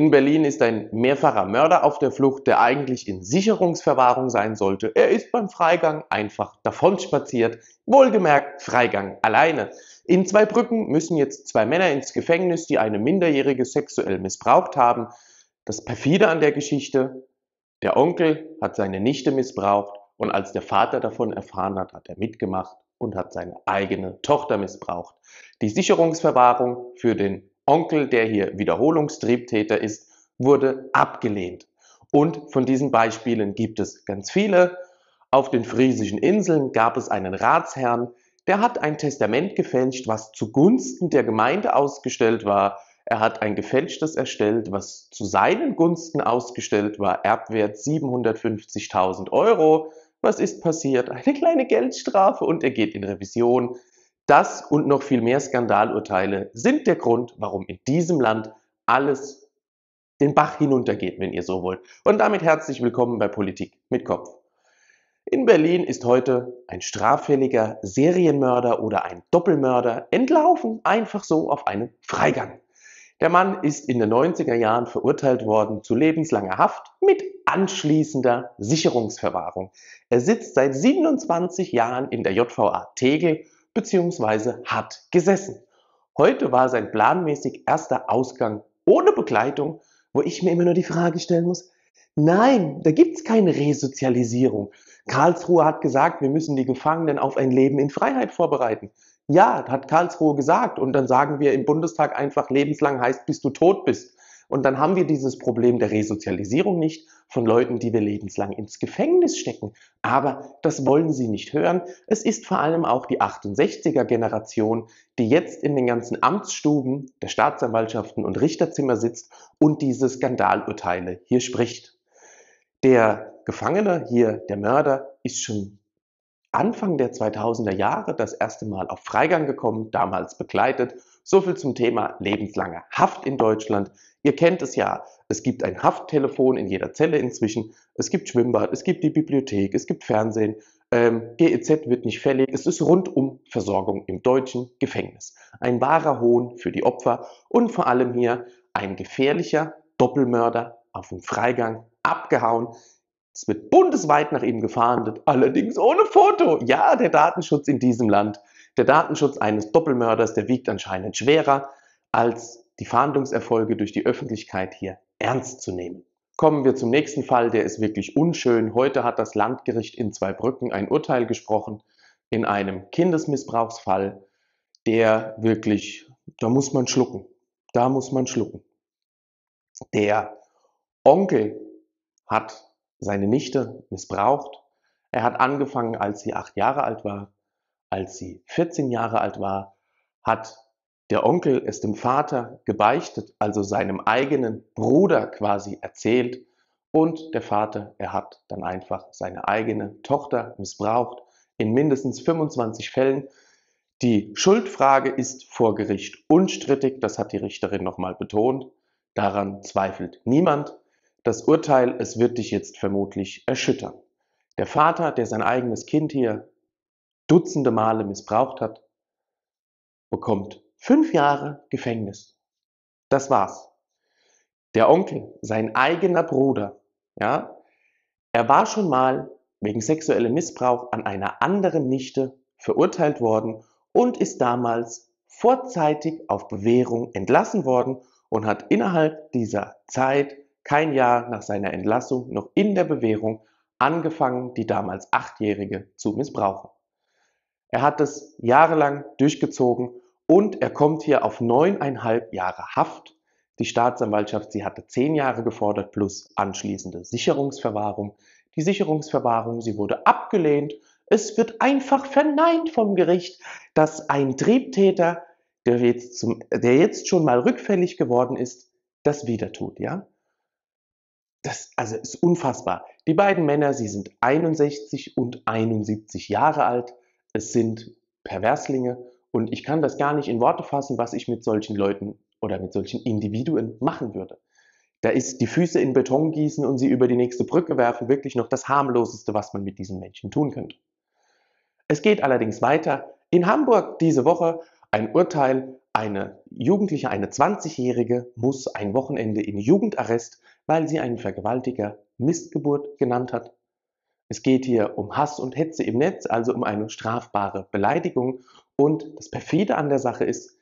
In Berlin ist ein mehrfacher Mörder auf der Flucht, der eigentlich in Sicherungsverwahrung sein sollte. Er ist beim Freigang einfach davonspaziert. Wohlgemerkt, Freigang alleine. In zwei Brücken müssen jetzt zwei Männer ins Gefängnis, die eine Minderjährige sexuell missbraucht haben. Das perfide an der Geschichte, der Onkel hat seine Nichte missbraucht und als der Vater davon erfahren hat, hat er mitgemacht und hat seine eigene Tochter missbraucht. Die Sicherungsverwahrung für den Onkel, der hier Wiederholungstriebtäter ist, wurde abgelehnt. Und von diesen Beispielen gibt es ganz viele. Auf den Friesischen Inseln gab es einen Ratsherrn, der hat ein Testament gefälscht, was zugunsten der Gemeinde ausgestellt war. Er hat ein gefälschtes erstellt, was zu seinen Gunsten ausgestellt war, Erbwert 750.000 Euro. Was ist passiert? Eine kleine Geldstrafe und er geht in Revision. Das und noch viel mehr Skandalurteile sind der Grund, warum in diesem Land alles den Bach hinuntergeht, wenn ihr so wollt. Und damit herzlich willkommen bei Politik mit Kopf. In Berlin ist heute ein straffälliger Serienmörder oder ein Doppelmörder entlaufen, einfach so auf einem Freigang. Der Mann ist in den 90er Jahren verurteilt worden zu lebenslanger Haft mit anschließender Sicherungsverwahrung. Er sitzt seit 27 Jahren in der JVA Tegel bzw. hat gesessen. Heute war sein planmäßig erster Ausgang ohne Begleitung, wo ich mir immer nur die Frage stellen muss, nein, da gibt es keine Resozialisierung. Karlsruhe hat gesagt, wir müssen die Gefangenen auf ein Leben in Freiheit vorbereiten. Ja, hat Karlsruhe gesagt und dann sagen wir im Bundestag einfach, lebenslang heißt, bis du tot bist. Und dann haben wir dieses Problem der Resozialisierung nicht von Leuten, die wir lebenslang ins Gefängnis stecken. Aber das wollen sie nicht hören. Es ist vor allem auch die 68er Generation, die jetzt in den ganzen Amtsstuben der Staatsanwaltschaften und Richterzimmer sitzt und diese Skandalurteile hier spricht. Der Gefangene hier, der Mörder, ist schon Anfang der 2000er Jahre das erste Mal auf Freigang gekommen, damals begleitet. So viel zum Thema lebenslange Haft in Deutschland. Ihr kennt es ja, es gibt ein Hafttelefon in jeder Zelle inzwischen, es gibt Schwimmbad, es gibt die Bibliothek, es gibt Fernsehen, ähm, GEZ wird nicht fällig, es ist rundum Versorgung im deutschen Gefängnis. Ein wahrer Hohn für die Opfer und vor allem hier ein gefährlicher Doppelmörder auf dem Freigang abgehauen. Es wird bundesweit nach ihm gefahndet, allerdings ohne Foto. Ja, der Datenschutz in diesem Land, der Datenschutz eines Doppelmörders, der wiegt anscheinend schwerer, als die Fahndungserfolge durch die Öffentlichkeit hier ernst zu nehmen. Kommen wir zum nächsten Fall, der ist wirklich unschön. Heute hat das Landgericht in Zweibrücken ein Urteil gesprochen in einem Kindesmissbrauchsfall, der wirklich, da muss man schlucken. Da muss man schlucken. Der Onkel hat seine Nichte missbraucht. Er hat angefangen, als sie acht Jahre alt war. Als sie 14 Jahre alt war, hat der Onkel es dem Vater gebeichtet, also seinem eigenen Bruder quasi erzählt. Und der Vater, er hat dann einfach seine eigene Tochter missbraucht in mindestens 25 Fällen. Die Schuldfrage ist vor Gericht unstrittig, das hat die Richterin nochmal betont. Daran zweifelt niemand. Das Urteil, es wird dich jetzt vermutlich erschüttern. Der Vater, der sein eigenes Kind hier dutzende Male missbraucht hat, bekommt fünf Jahre Gefängnis. Das war's. Der Onkel, sein eigener Bruder, ja, er war schon mal wegen sexuellem Missbrauch an einer anderen Nichte verurteilt worden und ist damals vorzeitig auf Bewährung entlassen worden und hat innerhalb dieser Zeit kein Jahr nach seiner Entlassung noch in der Bewährung angefangen, die damals Achtjährige zu missbrauchen. Er hat es jahrelang durchgezogen und er kommt hier auf neuneinhalb Jahre Haft. Die Staatsanwaltschaft, sie hatte zehn Jahre gefordert plus anschließende Sicherungsverwahrung. Die Sicherungsverwahrung, sie wurde abgelehnt. Es wird einfach verneint vom Gericht, dass ein Triebtäter, der jetzt, zum, der jetzt schon mal rückfällig geworden ist, das wieder tut, ja? Das also ist unfassbar. Die beiden Männer, sie sind 61 und 71 Jahre alt. Es sind Perverslinge und ich kann das gar nicht in Worte fassen, was ich mit solchen Leuten oder mit solchen Individuen machen würde. Da ist die Füße in Beton gießen und sie über die nächste Brücke werfen wirklich noch das harmloseste, was man mit diesen Menschen tun könnte. Es geht allerdings weiter. In Hamburg diese Woche ein Urteil eine Jugendliche, eine 20-Jährige, muss ein Wochenende in Jugendarrest, weil sie einen Vergewaltiger Mistgeburt genannt hat. Es geht hier um Hass und Hetze im Netz, also um eine strafbare Beleidigung. Und das Perfide an der Sache ist,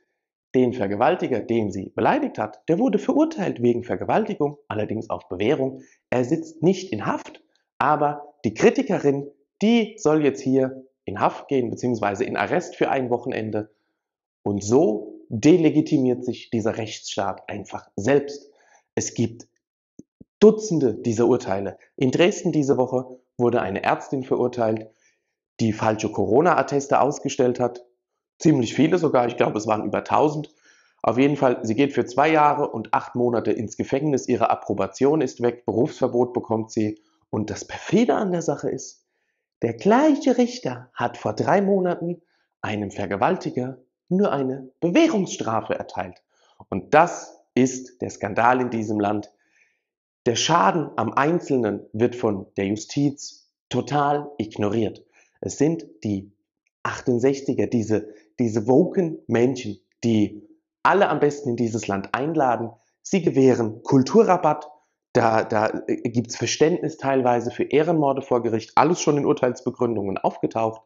den Vergewaltiger, den sie beleidigt hat, der wurde verurteilt wegen Vergewaltigung, allerdings auf Bewährung. Er sitzt nicht in Haft, aber die Kritikerin, die soll jetzt hier in Haft gehen, beziehungsweise in Arrest für ein Wochenende. Und so delegitimiert sich dieser Rechtsstaat einfach selbst. Es gibt Dutzende dieser Urteile. In Dresden diese Woche wurde eine Ärztin verurteilt, die falsche Corona-Atteste ausgestellt hat. Ziemlich viele sogar, ich glaube es waren über 1000. Auf jeden Fall, sie geht für zwei Jahre und acht Monate ins Gefängnis, ihre Approbation ist weg, Berufsverbot bekommt sie. Und das Perfide an der Sache ist, der gleiche Richter hat vor drei Monaten einem Vergewaltiger nur eine Bewährungsstrafe erteilt. Und das ist der Skandal in diesem Land. Der Schaden am Einzelnen wird von der Justiz total ignoriert. Es sind die 68er, diese, diese woken Menschen, die alle am besten in dieses Land einladen. Sie gewähren Kulturrabatt. Da, da äh, gibt es Verständnis teilweise für Ehrenmorde vor Gericht. Alles schon in Urteilsbegründungen aufgetaucht.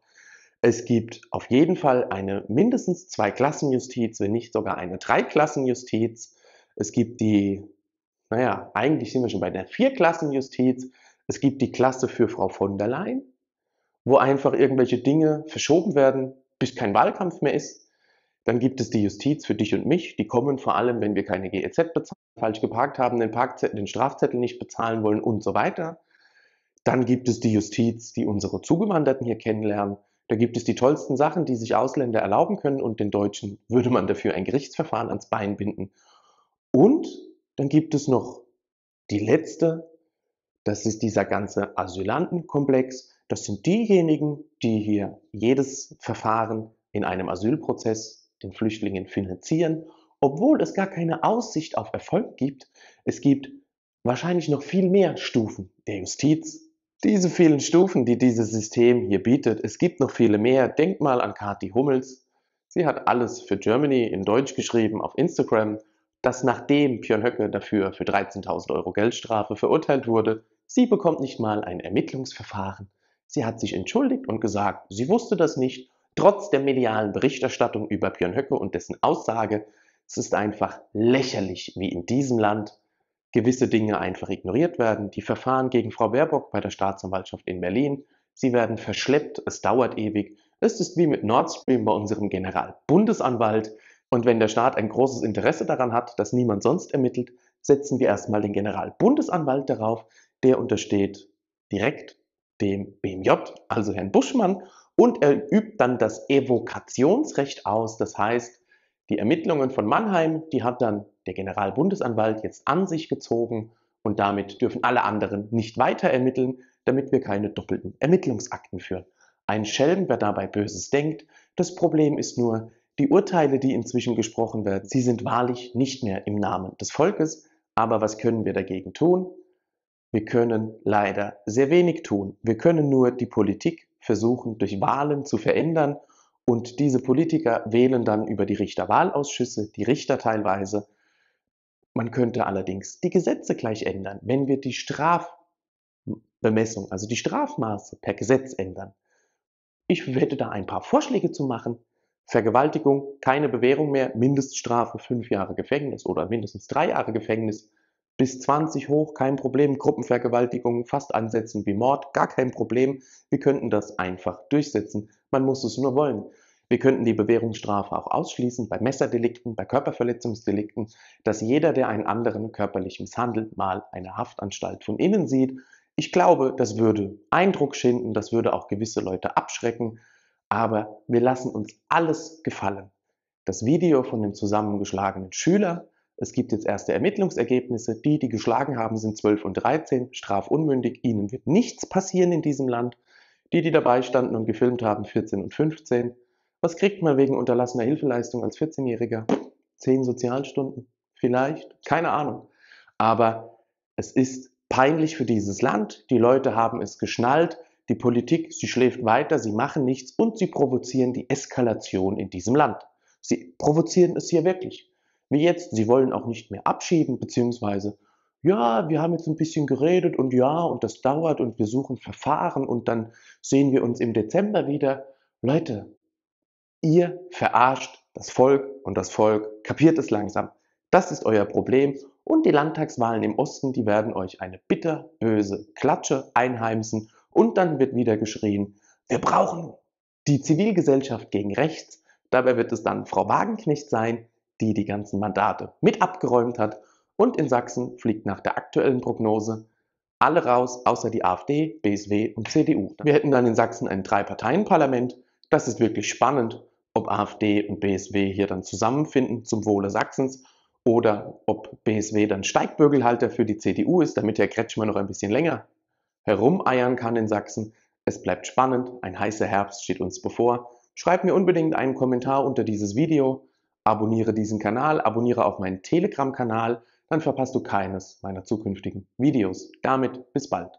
Es gibt auf jeden Fall eine mindestens zwei Klassenjustiz, wenn nicht sogar eine Dreiklassenjustiz. Es gibt die, naja, eigentlich sind wir schon bei der Vierklassenjustiz. Es gibt die Klasse für Frau von der Leyen, wo einfach irgendwelche Dinge verschoben werden, bis kein Wahlkampf mehr ist. Dann gibt es die Justiz für dich und mich. Die kommen vor allem, wenn wir keine GEZ bezahlen, falsch geparkt haben, den, Parkzettel, den Strafzettel nicht bezahlen wollen und so weiter. Dann gibt es die Justiz, die unsere Zugewanderten hier kennenlernen. Da gibt es die tollsten Sachen, die sich Ausländer erlauben können und den Deutschen würde man dafür ein Gerichtsverfahren ans Bein binden. Und dann gibt es noch die letzte, das ist dieser ganze Asylantenkomplex. Das sind diejenigen, die hier jedes Verfahren in einem Asylprozess den Flüchtlingen finanzieren, obwohl es gar keine Aussicht auf Erfolg gibt. Es gibt wahrscheinlich noch viel mehr Stufen der Justiz, diese vielen Stufen, die dieses System hier bietet, es gibt noch viele mehr. Denkt mal an Kati Hummels. Sie hat alles für Germany in Deutsch geschrieben auf Instagram, dass nachdem Björn Höcke dafür für 13.000 Euro Geldstrafe verurteilt wurde, sie bekommt nicht mal ein Ermittlungsverfahren. Sie hat sich entschuldigt und gesagt, sie wusste das nicht, trotz der medialen Berichterstattung über Björn Höcke und dessen Aussage. Es ist einfach lächerlich, wie in diesem Land gewisse Dinge einfach ignoriert werden. Die Verfahren gegen Frau Baerbock bei der Staatsanwaltschaft in Berlin, sie werden verschleppt, es dauert ewig. Es ist wie mit Nord Stream bei unserem Generalbundesanwalt. Und wenn der Staat ein großes Interesse daran hat, dass niemand sonst ermittelt, setzen wir erstmal den Generalbundesanwalt darauf. Der untersteht direkt dem BMJ, also Herrn Buschmann, und er übt dann das Evokationsrecht aus. Das heißt, die Ermittlungen von Mannheim, die hat dann der Generalbundesanwalt jetzt an sich gezogen und damit dürfen alle anderen nicht weiter ermitteln, damit wir keine doppelten Ermittlungsakten führen. Ein Schelm, wer dabei Böses denkt. Das Problem ist nur, die Urteile, die inzwischen gesprochen werden, sie sind wahrlich nicht mehr im Namen des Volkes. Aber was können wir dagegen tun? Wir können leider sehr wenig tun. Wir können nur die Politik versuchen, durch Wahlen zu verändern. Und diese Politiker wählen dann über die Richterwahlausschüsse, die Richter teilweise, man könnte allerdings die Gesetze gleich ändern, wenn wir die Strafbemessung, also die Strafmaße per Gesetz ändern. Ich hätte da ein paar Vorschläge zu machen. Vergewaltigung, keine Bewährung mehr, Mindeststrafe fünf Jahre Gefängnis oder mindestens drei Jahre Gefängnis, bis 20 hoch, kein Problem. Gruppenvergewaltigung fast ansetzen wie Mord, gar kein Problem. Wir könnten das einfach durchsetzen. Man muss es nur wollen. Wir könnten die Bewährungsstrafe auch ausschließen bei Messerdelikten, bei Körperverletzungsdelikten, dass jeder, der einen anderen körperlich misshandelt, mal eine Haftanstalt von innen sieht. Ich glaube, das würde Eindruck schinden, das würde auch gewisse Leute abschrecken, aber wir lassen uns alles gefallen. Das Video von dem zusammengeschlagenen Schüler, es gibt jetzt erste Ermittlungsergebnisse. Die, die geschlagen haben, sind 12 und 13, strafunmündig. Ihnen wird nichts passieren in diesem Land. Die, die dabei standen und gefilmt haben, 14 und 15. Was kriegt man wegen unterlassener Hilfeleistung als 14-Jähriger? Zehn Sozialstunden? Vielleicht? Keine Ahnung. Aber es ist peinlich für dieses Land. Die Leute haben es geschnallt. Die Politik, sie schläft weiter, sie machen nichts und sie provozieren die Eskalation in diesem Land. Sie provozieren es hier wirklich. Wie jetzt, sie wollen auch nicht mehr abschieben, beziehungsweise, ja, wir haben jetzt ein bisschen geredet und ja, und das dauert und wir suchen Verfahren und dann sehen wir uns im Dezember wieder. Leute, ihr verarscht das Volk und das Volk kapiert es langsam. Das ist euer Problem und die Landtagswahlen im Osten, die werden euch eine bitterböse Klatsche einheimsen und dann wird wieder geschrien, wir brauchen die Zivilgesellschaft gegen rechts. Dabei wird es dann Frau Wagenknecht sein, die die ganzen Mandate mit abgeräumt hat und in Sachsen fliegt nach der aktuellen Prognose alle raus, außer die AfD, BSW und CDU. Wir hätten dann in Sachsen ein Drei-Parteien-Parlament. Das ist wirklich spannend, ob AfD und BSW hier dann zusammenfinden zum Wohle Sachsens oder ob BSW dann Steigbügelhalter für die CDU ist, damit Herr Kretschmer noch ein bisschen länger herumeiern kann in Sachsen. Es bleibt spannend, ein heißer Herbst steht uns bevor. Schreib mir unbedingt einen Kommentar unter dieses Video, abonniere diesen Kanal, abonniere auch meinen Telegram-Kanal, dann verpasst du keines meiner zukünftigen Videos. Damit bis bald.